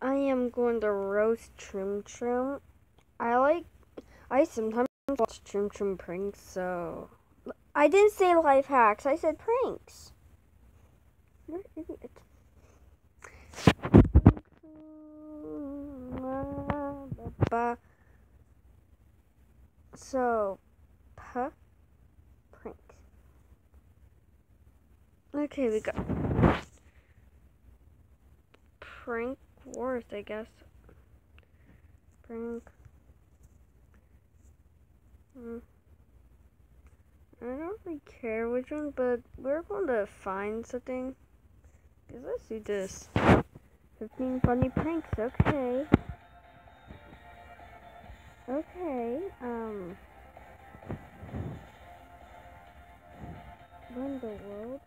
I am going to roast Troom Troom. I like, I sometimes watch Troom Troom pranks, so. I didn't say life hacks, I said pranks. You're an idiot. So, huh? Pranks. Okay, we got prank wars, I guess. Prank. Hmm. I don't really care which one, but we're going to find something. Cause let's do this. 15 funny pranks, okay. Okay, um. Run the world.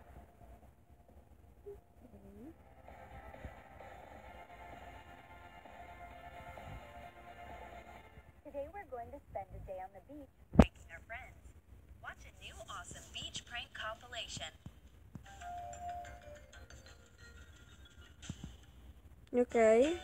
Today we're going to spend a day on the beach pranking our friends. Watch a new awesome beach prank compilation. Okay.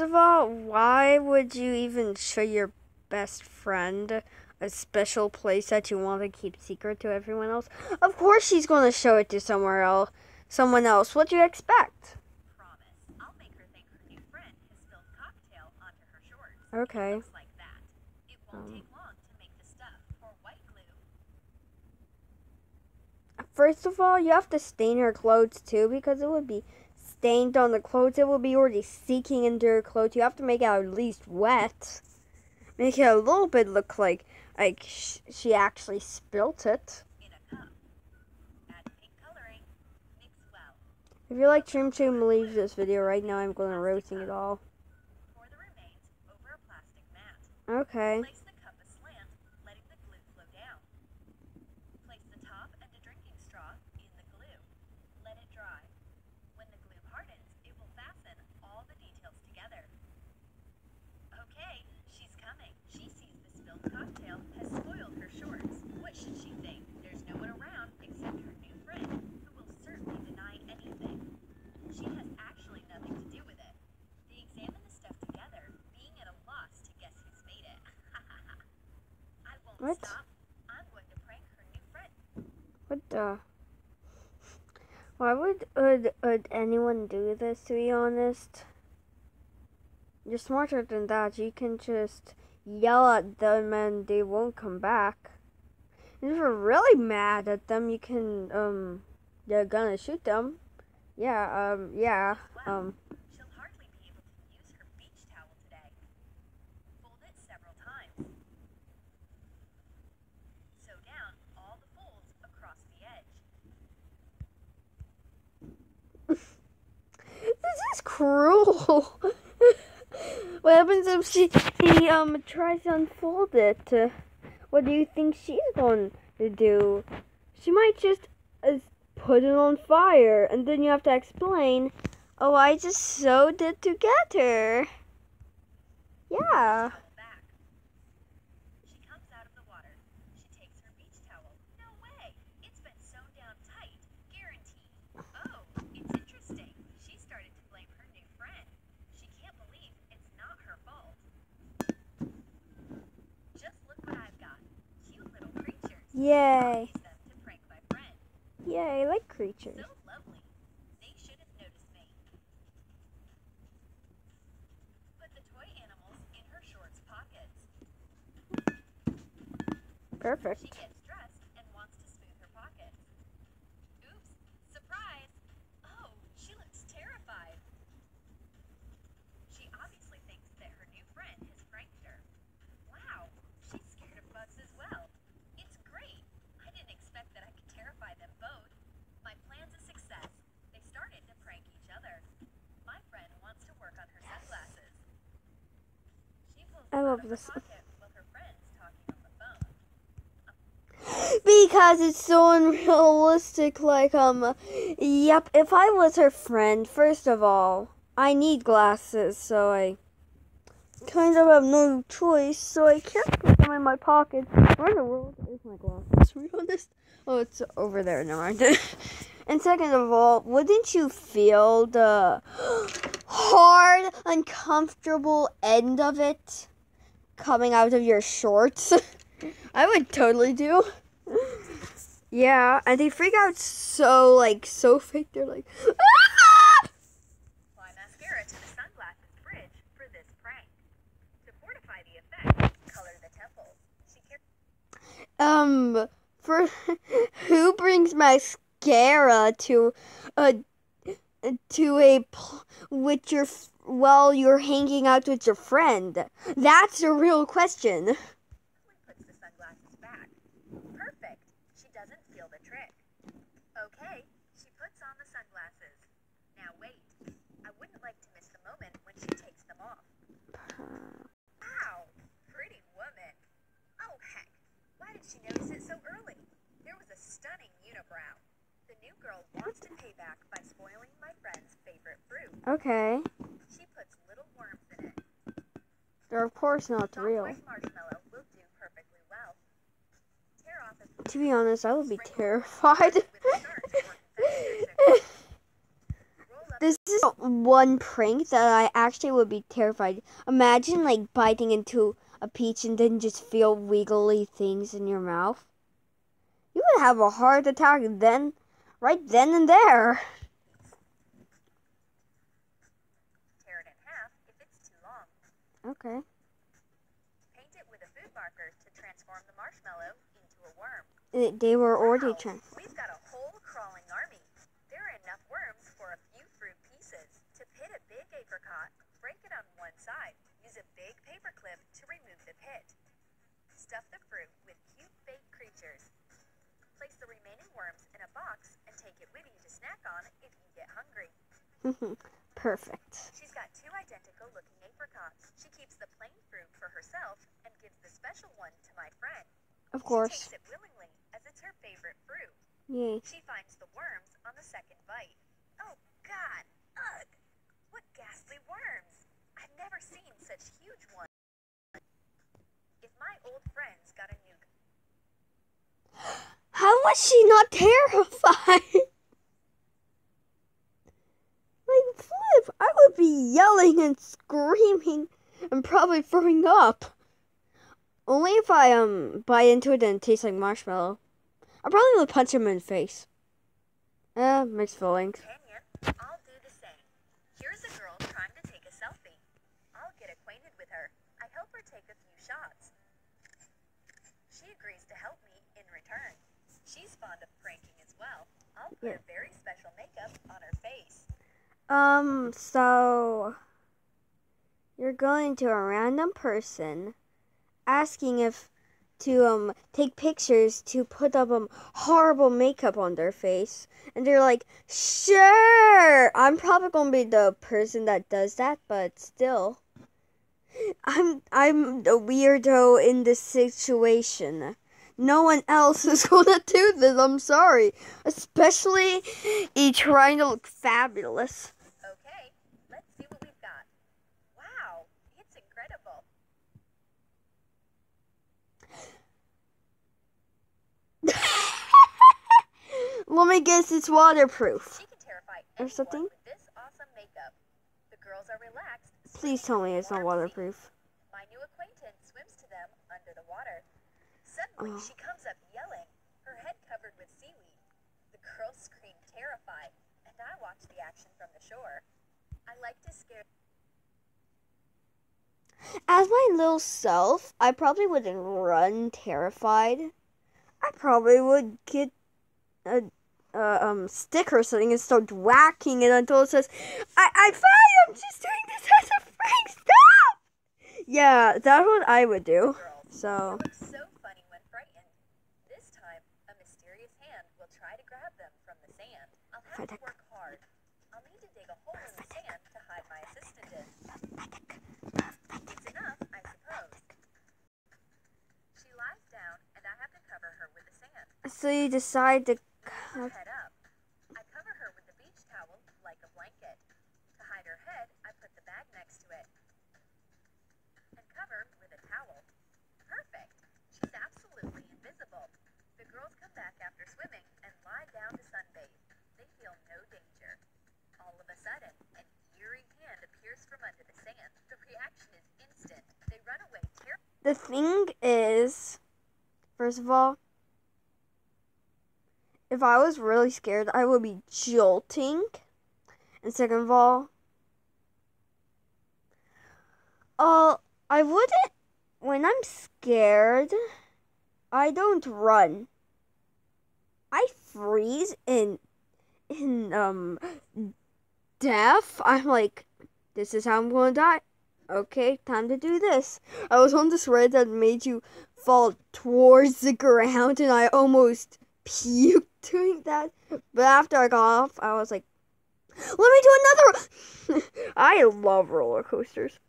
Of all, why would you even show your best friend a special place that you want to keep secret to everyone else? Of course she's going to show it to somewhere else. Someone else. What do you expect? promise. I'll make her think her new friend has spilled cocktail onto her shorts. Okay. Looks like that. It won't Um. take long to make the stuff for white glue. First of all, you have to stain her clothes too because it would be stained on the clothes. It will be already seeking into your clothes. You have to make it at least wet. Make it a little bit look like like sh- she actually spilt it. If you like Troom Troom, leave this video right now. I'm going to roasting it all. Okay. Place the cup aslant, letting the glue flow down. Place the top and a drinking straw in the glue. Let it dry. When the glue hardens, it will fasten all the details together. Okay, she's coming. She sees the spilled cocktail has spoiled her shorts. What should she think? There's no one around except her new friend, who will certainly deny anything. She has actually nothing to do with it. They examine the stuff together, being at a loss to guess who's made it. I won't What? stop. I'm going to prank her new friend. What the? Why would would, would anyone do this? To be honest, you're smarter than that. You can just yell at them and they won't come back. If you're really mad at them, you can um, you're gonna shoot them. Yeah. Um. Yeah. Um. She'll hardly be able to use her beach towel today. Fold it several times. Sew down all the folds across the edge. This is cruel. what happens if she, she um tries to unfold it? What do you think she's going to do? She might just uh, put it on fire, and then you have to explain. Oh, I just sewed it together. Yeah. Towel back. She comes out of the water. She takes her beach towel. No way! It's been sewn down tight. Guaranteed. Oh, it's interesting. She started to blame her new friend. She can't believe it's not her fault. Just look what I've got. Cute little creatures. Yay. Use them to prank my friend. Yay, I like creatures. So lovely. They should have noticed me. Put the toy animals in her shorts pockets. Perfect. She gets dressed and wants to smooth her pockets. Oops, surprise! Oh, she looks terrified. She obviously thinks that her new friend has pranked her. Wow, she's scared of bugs as well. It's great. I didn't expect that I could terrify them both. My plan's a success. They started to prank each other. My friend wants to work on her sunglasses. She pulls I them love out of her this. pocket while her friend's talking on the phone. because it's so unrealistic. Like, um, yep, if I was her friend, first of all, I need glasses, so I kind of have no choice, so I can't put them in my pocket. Where in the world is my glasses, to be honest? Oh, it's over there, never mind. and second of all, wouldn't you feel the hard, uncomfortable end of it coming out of your shorts? I would totally do. Yeah, and they freak out so like so fake. They're like, ah! Apply mascara to the sunglasses bridge for this prank. To fortify the effect, color the temples. She um, for who brings mascara to a to a pl- with your f- while you're hanging out with your friend? That's a real question. puts the sunglasses back. Perfect. She doesn't feel the trick. Okay, she puts on the sunglasses. Now wait. I wouldn't like to miss the moment when she takes them off. Wow, pretty woman. Oh heck, why did she notice it so early? There was a stunning unibrow. New girl wants to pay back by spoiling my friend's favorite fruit. Okay, She puts little worms in it. they're of course not Soft real. marshmallow will do perfectly well. Tear off a To be honest, I would be terrified. with a starch or confetti stick. Roll up This is one prank that I actually would be terrified. Imagine like biting into a peach and then just feel wiggly things in your mouth. You would have a heart attack then, right then and there. tear it in half if it's too long. Okay. Paint it with a food marker to transform the marshmallow into a worm. They- They were already Wow. We've got a whole crawling army. There are enough worms for a few fruit pieces. To pit a big apricot, break it on one side. Use a big paper clip to remove the pit. Stuff the fruit with cute fake creatures. Place the remaining worms in a box and take it with you to snack on if you get hungry. Mm-hmm. Perfect. She's got two identical looking apricots. She keeps the plain fruit for herself and gives the special one to my friend. Of course. She takes it willingly as it's her favorite fruit. Yay. She finds the worms on the second bite. Oh god! Ugh! What ghastly worms! I've never seen such huge ones. If my old friends got a new How was she not terrified? like, flip, I would be yelling and screaming and probably throwing up. Only if I, um, bite into it and it tastes like marshmallow. I probably would punch him in the face. Eh, mixed feelings. Here's a girl trying to take a selfie. I'll get acquainted with her. I help her take a few shots. She agrees to help me in return. She's fond of pranking as well. I'll put Yeah. a very special makeup on her face. Um, so you're going to a random person asking if to um take pictures to put up um horrible makeup on their face and they're like sure i'm probably gonna be the person that does that but still i'm i'm the weirdo in this situation no one else is gonna do this i'm sorry especially e trying to look fabulous Okay, let's see what we've got. Wow, it's incredible. Let me guess, it's waterproof. She can terrify Or something? awesome makeup. The girls are relaxed. Please tell me it's not waterproof. My new acquaintance swims to them under the water. Suddenly, Oh. she comes up yelling, her head covered with seaweed. The girls scream terrified, and I watch the action from the shore. I like to scare. As my little self, I probably wouldn't run terrified. I probably would get a, a um stick or something and start whacking it until it says, "I I found I'm just doing this as a prank. Stop!" Yeah, that's what I would do. So They look so funny when frightened. This time, a mysterious hand will try to grab them from the sand. I'll have to Perfect. work hard. I'll need to dig a hole in the sand to hide my assistant in. It's enough, I suppose. She lies down, and I have to cover her with the sand. So you decide to. Her head up. I cover her with the beach towel like a blanket. To hide her head, I put the bag next to it. And cover with a towel. Perfect. She's absolutely invisible. The girls come back after swimming and lie down to sunbathe. They feel no danger. All of a sudden, an eerie hand appears from under the sand. The reaction is instant. They run away. The thing is, first of all, if I was really scared, I would be jolting. And second of all, uh, I wouldn't, when I'm scared, I don't run. I freeze in, in, um, death. I'm like, this is how I'm going to die. Okay, time to do this. I was on this ride that made you fall towards the ground, and I almost puked doing that. But after I got off, I was like, let me do another. I love roller coasters.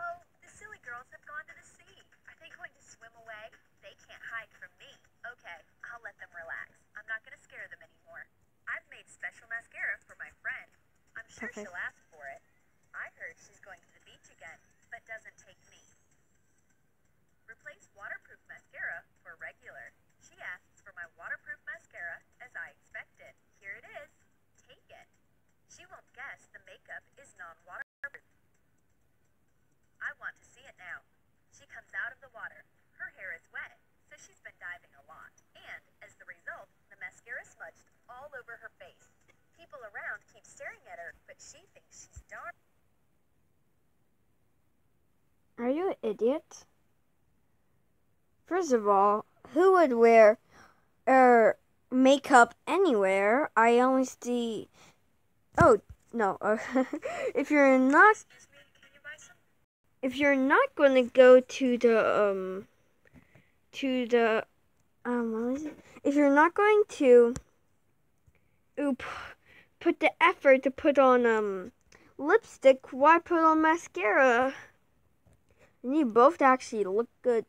Oh, the silly girls have gone to the sea. Are they going to swim away? They can't hide from me. Okay, I'll let them relax. I'm not going to scare them anymore. I've made special mascara for my friend. I'm sure Okay. she'll ask for it. I heard she's going to the beach again, but doesn't take me. Replace waterproof mascara for regular. She asks for my waterproof mascara as I expected. Here it is. Take it. She won't guess the makeup is non-waterproof. I want to see it now. She comes out of the water. Her hair is wet, so she's been diving a lot. And, as the result, the mascara smudged all over her face. People around keep staring at her, but she thinks she's darn. Are you an idiot? First of all, who would wear er makeup anywhere? I only see. Oh no! If you're not if you're not going to go to the um to the um what is it? If you're not going to oop, put the effort to put on um lipstick, why put on mascara? You both actually look good.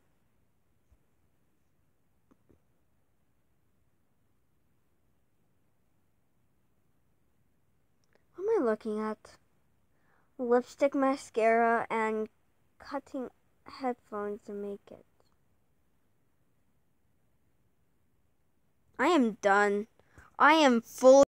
What am I looking at? Lipstick, mascara, and cutting headphones to make it. I am done. I am fully.